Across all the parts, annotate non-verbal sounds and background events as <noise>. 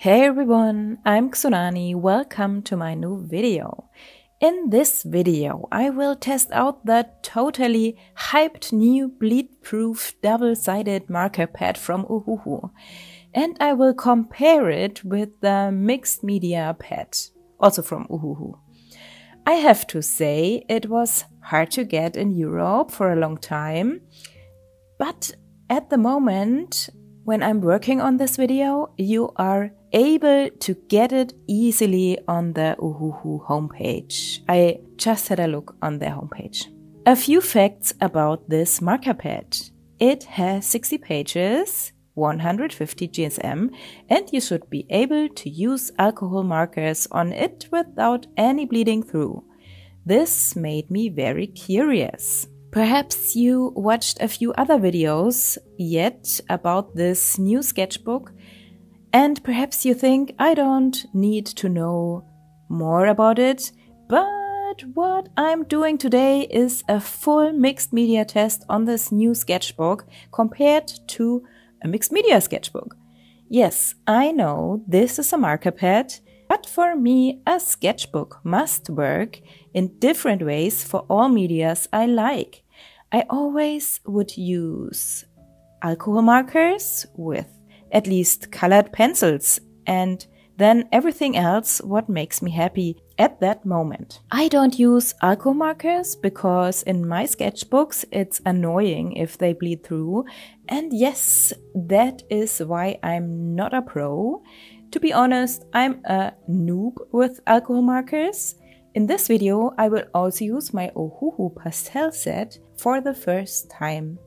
Hey everyone, I'm Xoonani. Welcome to my new video. In this video, I will test out the totally hyped new bleed-proof double-sided marker pad from Ohuhu. And I will compare it with the mixed media pad, also from Ohuhu. I have to say, it was hard to get in Europe for a long time, but at the moment, when I'm working on this video, you are able to get it easily on the Ohuhu homepage. I just had a look on their homepage. A few facts about this marker pad. It has 60 pages, 150 GSM, and you should be able to use alcohol markers on it without any bleeding through. This made me very curious. Perhaps you watched a few other videos yet about this new sketchbook and perhaps you think I don't need to know more about it, but what I'm doing today is a full mixed media test on this new sketchbook compared to a mixed media sketchbook. Yes, I know this is a marker pad, but for me, a sketchbook must work in different ways for all medias I like. I always would use alcohol markers with at least colored pencils, and then everything else what makes me happy at that moment. I don't use alcohol markers because in my sketchbooks it's annoying if they bleed through. And yes, that is why I'm not a pro. To be honest, I'm a noob with alcohol markers. In this video, I will also use my Ohuhu pastel set for the first time.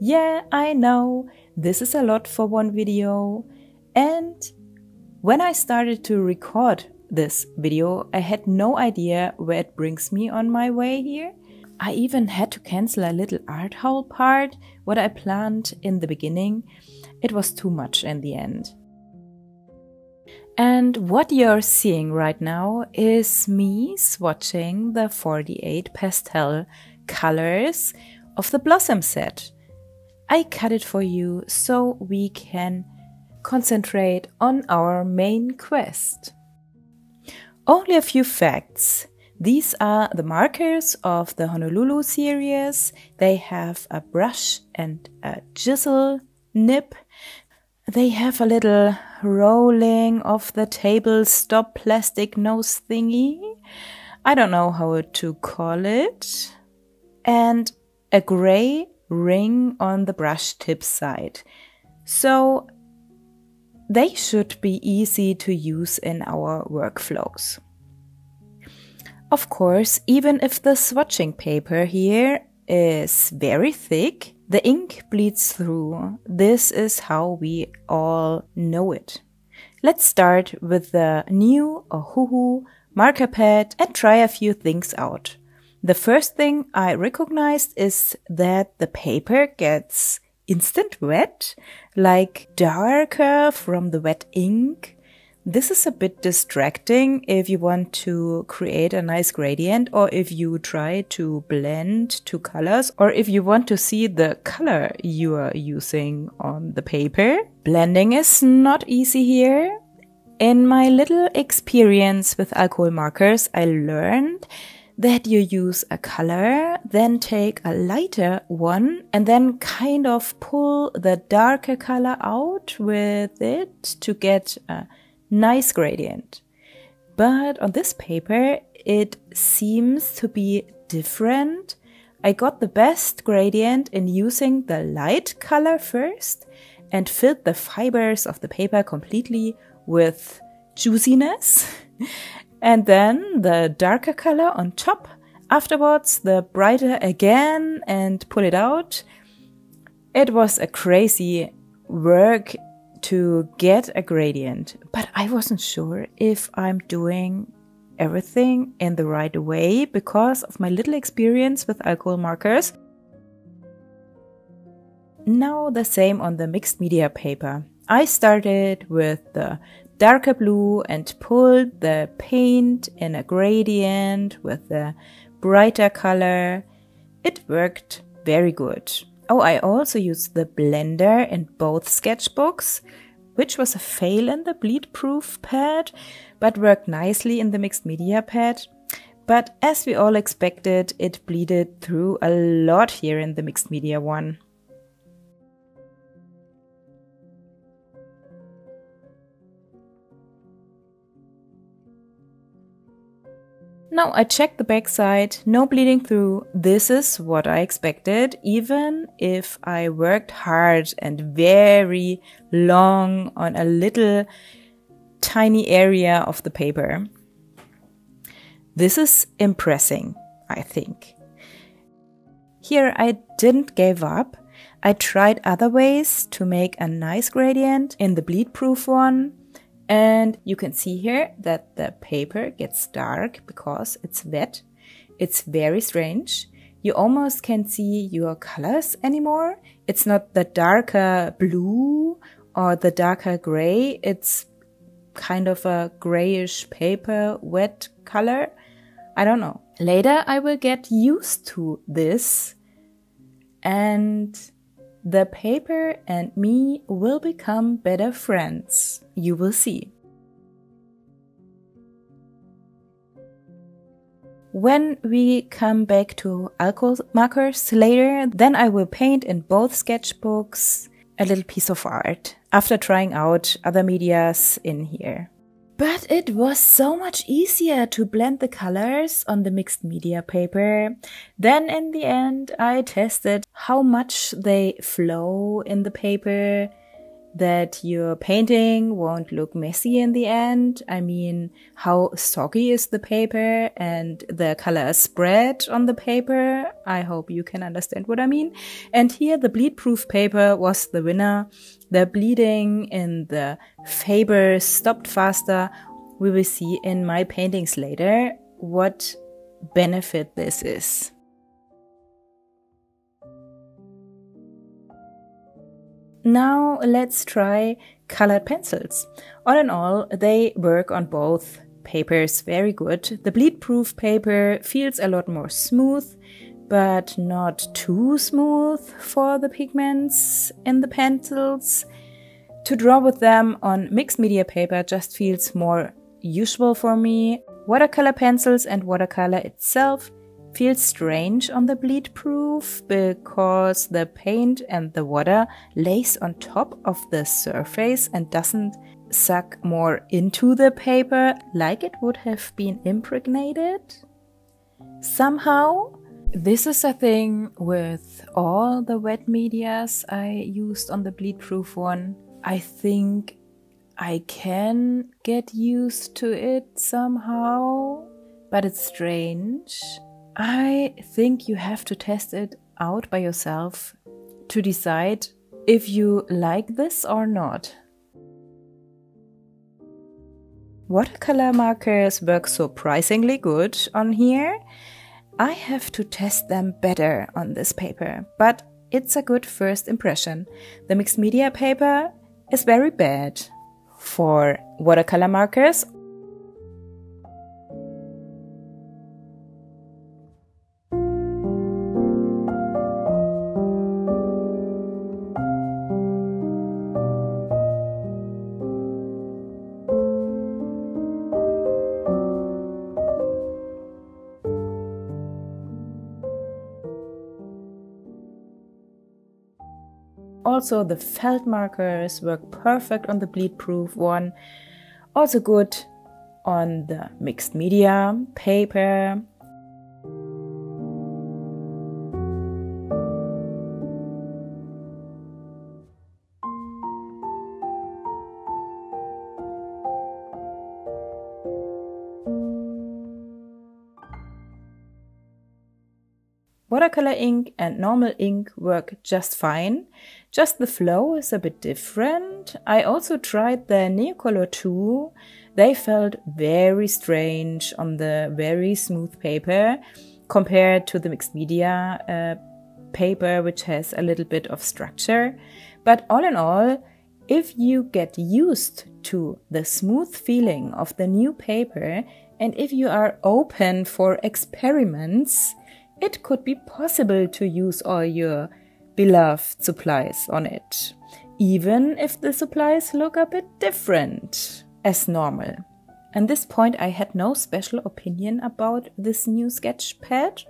Yeah, I know this is a lot for one video. And when I started to record this video, I had no idea where it brings me on my way here. I even had to cancel a little art haul part, what I planned in the beginning. It was too much in the end. And what you're seeing right now is me swatching the 48 pastel colors of the Blossom set. I cut it for you so we can concentrate on our main quest. Only a few facts. These are the markers of the Honolulu series. They have a brush and a chisel nib. They have a little rolling off the table stop plastic nose thingy. I don't know how to call it. And a gray ring on the brush tip side. So they should be easy to use in our workflows. Of course, even if the swatching paper here is very thick, the ink bleeds through. This is how we all know it. Let's start with the new Ohuhu marker pad and try a few things out. The first thing I recognized is that the paper gets instant wet, like darker from the wet ink. This is a bit distracting if you want to create a nice gradient or if you try to blend two colors or if you want to see the color you are using on the paper. Blending is not easy here. In my little experience with alcohol markers, I learned that you use a color, then take a lighter one and then kind of pull the darker color out with it to get a nice gradient. But on this paper, it seems to be different. I got the best gradient in using the light color first and filled the fibers of the paper completely with juiciness. <laughs> and then the darker color on top. Afterwards, the brighter again and pull it out. It was a crazy work to get a gradient, but I wasn't sure if I'm doing everything in the right way because of my little experience with alcohol markers. Now the same on the mixed media paper. I started with the darker blue and pulled the paint in a gradient with the brighter color. It worked very good. Oh, I also used the blender in both sketchbooks, which was a fail in the bleed proof pad, but worked nicely in the mixed media pad. But as we all expected, it bleeded through a lot here in the mixed media one. Now I checked the backside, no bleeding through. This is what I expected, even if I worked hard and very long on a little tiny area of the paper. This is impressing, I think. Here I didn't give up. I tried other ways to make a nice gradient in the bleed proof one and you can see here that the paper gets dark because it's wet. It's very strange. You almost can't see your colors anymore. It's not the darker blue or the darker gray. It's kind of a grayish paper wet color. I don't know. Later I will get used to this and the paper and me will become better friends. You will see. When we come back to alcohol markers later, then I will paint in both sketchbooks a little piece of art after trying out other medias in here. But it was so much easier to blend the colors on the mixed media paper. Then in the end, I tested how much they flow in the paper that your painting won't look messy in the end. I mean, how soggy is the paper and the color spread on the paper. I hope you can understand what I mean. And here the bleed proof paper was the winner. The bleeding in the Faber stopped faster. We will see in my paintings later what benefit this is. Now let's try colored pencils. All in all, they work on both papers very good. The bleed proof paper feels a lot more smooth, but not too smooth for the pigments in the pencils. To draw with them on mixed media paper just feels more usual for me. Watercolor pencils and watercolor itself feels strange on the bleed proof because the paint and the water lays on top of the surface and doesn't suck more into the paper like it would have been impregnated. Somehow, this is a thing with all the wet medias I used on the bleed proof one. I think I can get used to it somehow, but it's strange I think you have to test it out by yourself to decide if you like this or not. Watercolor markers work surprisingly good on here. I have to test them better on this paper, but it's a good first impression. The mixed media paper is very bad. For watercolor markers, Also, the felt markers work perfect on the bleed proof one. Also good on the mixed media, paper, Watercolor ink and normal ink work just fine. Just the flow is a bit different. I also tried the Neocolor 2. They felt very strange on the very smooth paper compared to the mixed media uh, paper, which has a little bit of structure. But all in all, if you get used to the smooth feeling of the new paper and if you are open for experiments, it could be possible to use all your beloved supplies on it. even if the supplies look a bit different as normal. At this point, I had no special opinion about this new sketch pad.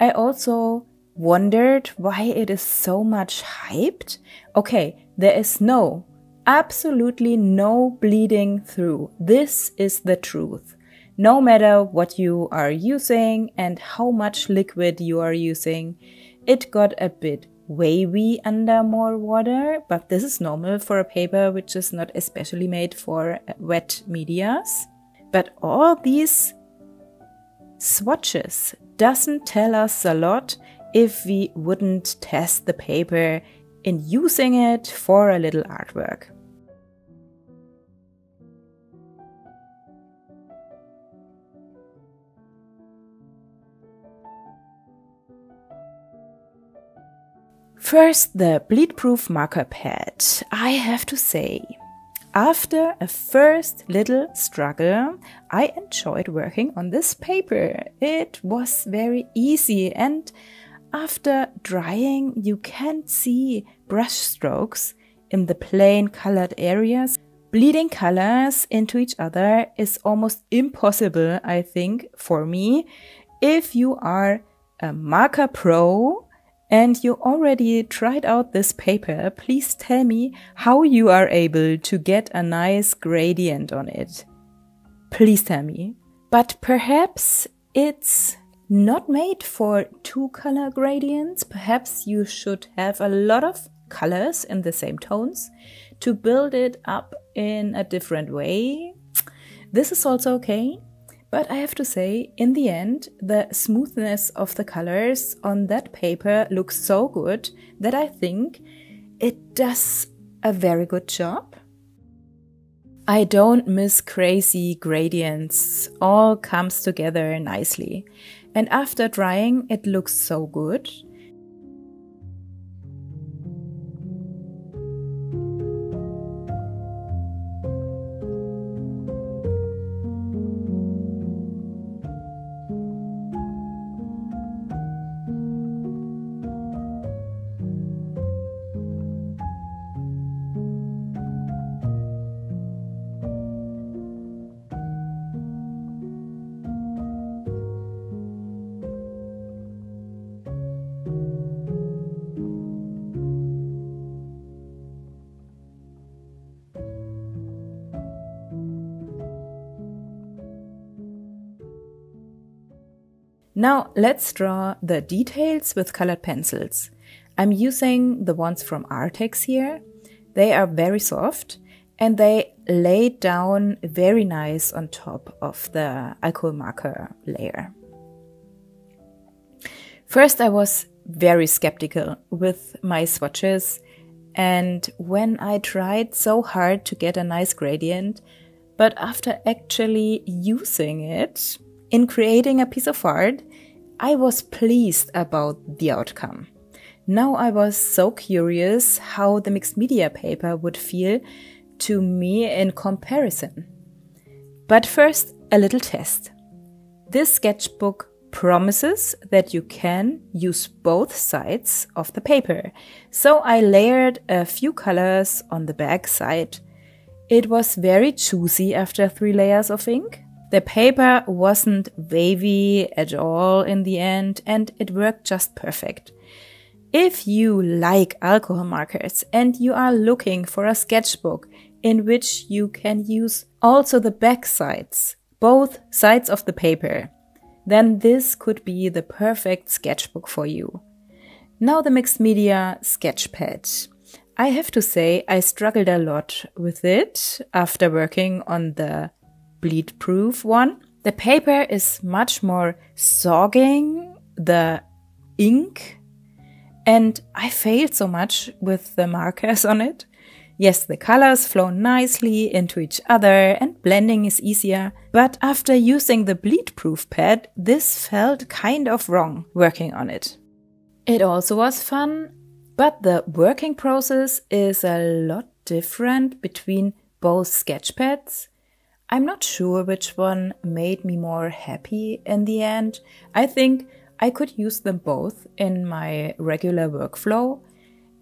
I also wondered why it is so much hyped. Okay, there is no, absolutely no bleeding through. This is the truth. No matter what you are using and how much liquid you are using, it got a bit wavy under more water, but this is normal for a paper which is not especially made for uh, wet medias. But all these swatches doesn't tell us a lot if we wouldn't test the paper in using it for a little artwork. First, the bleed-proof marker pad. I have to say, after a first little struggle, I enjoyed working on this paper. It was very easy and after drying, you can see brush strokes in the plain colored areas. Bleeding colors into each other is almost impossible, I think, for me. If you are a marker pro and you already tried out this paper, please tell me how you are able to get a nice gradient on it. Please tell me. But perhaps it's not made for two color gradients. Perhaps you should have a lot of colors in the same tones to build it up in a different way. This is also okay. But I have to say, in the end, the smoothness of the colors on that paper looks so good that I think it does a very good job. I don't miss crazy gradients, all comes together nicely. And after drying, it looks so good. Now let's draw the details with colored pencils. I'm using the ones from Artex here. They are very soft and they lay down very nice on top of the alcohol marker layer. First, I was very skeptical with my swatches and when I tried so hard to get a nice gradient, but after actually using it in creating a piece of art, I was pleased about the outcome. Now I was so curious how the mixed media paper would feel to me in comparison. But first, a little test. This sketchbook promises that you can use both sides of the paper. So I layered a few colors on the back side. It was very choosy after three layers of ink. The paper wasn't wavy at all in the end and it worked just perfect. If you like alcohol markers and you are looking for a sketchbook in which you can use also the back sides, both sides of the paper, then this could be the perfect sketchbook for you. Now the mixed media sketchpad. I have to say I struggled a lot with it after working on the bleed proof one. The paper is much more sogging the ink and I failed so much with the markers <laughs> on it. Yes, the colors flow nicely into each other and blending is easier, but after using the bleed proof pad, this felt kind of wrong working on it. It also was fun, but the working process is a lot different between both sketch pads I'm not sure which one made me more happy in the end. I think I could use them both in my regular workflow.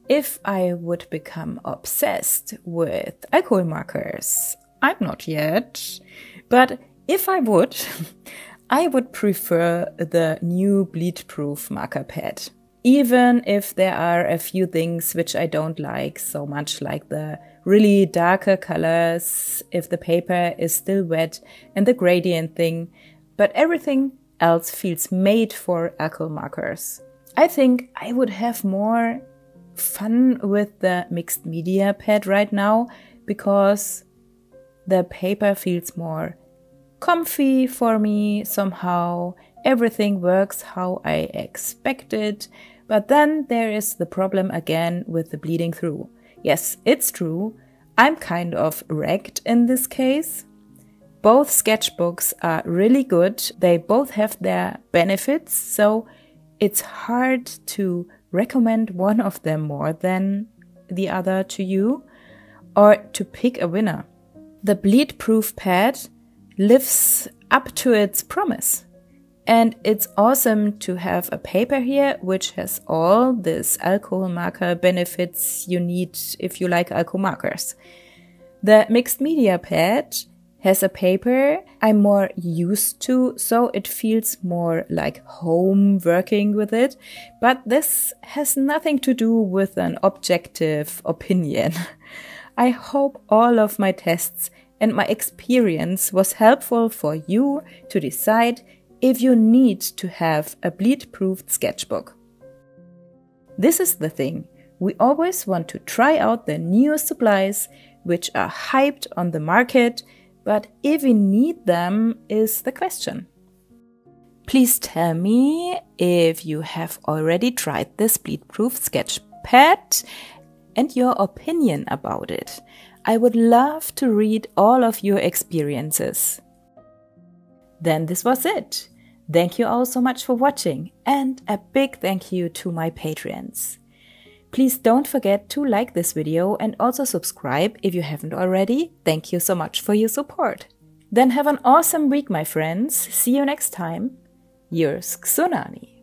if I would become obsessed with alcohol markers. I'm not yet. But if I would, <laughs> I would prefer the new bleed proof marker pad. Even if there are a few things which I don't like so much, like the really darker colors, if the paper is still wet, and the gradient thing, but everything else feels made for alcohol markers. I think I would have more fun with the mixed media pad right now because the paper feels more comfy for me somehow. Everything works how I expected. But then there is the problem again with the bleeding through. Yes, it's true. I'm kind of wrecked in this case. Both sketchbooks are really good. They both have their benefits, so it's hard to recommend one of them more than the other to you or to pick a winner. The bleed proof pad lives up to its promise. And it's awesome to have a paper here which has all this alcohol marker benefits you need if you like alcohol markers. The mixed media pad has a paper I'm more used to, so it feels more like home working with it. But this has nothing to do with an objective opinion. <laughs> I hope all of my tests and my experience was helpful for you to decide if you need to have a bleed proofed sketchbook. This is the thing. We always want to try out the newest supplies which are hyped on the market, but if we need them is the question. Please tell me if you have already tried this bleed proof sketch pad and your opinion about it. I would love to read all of your experiences. Then this was it. Thank you all so much for watching and a big thank you to my Patreons. Please don't forget to like this video and also subscribe if you haven't already. Thank you so much for your support. Then have an awesome week, my friends. See you next time. Yours, Xoonani.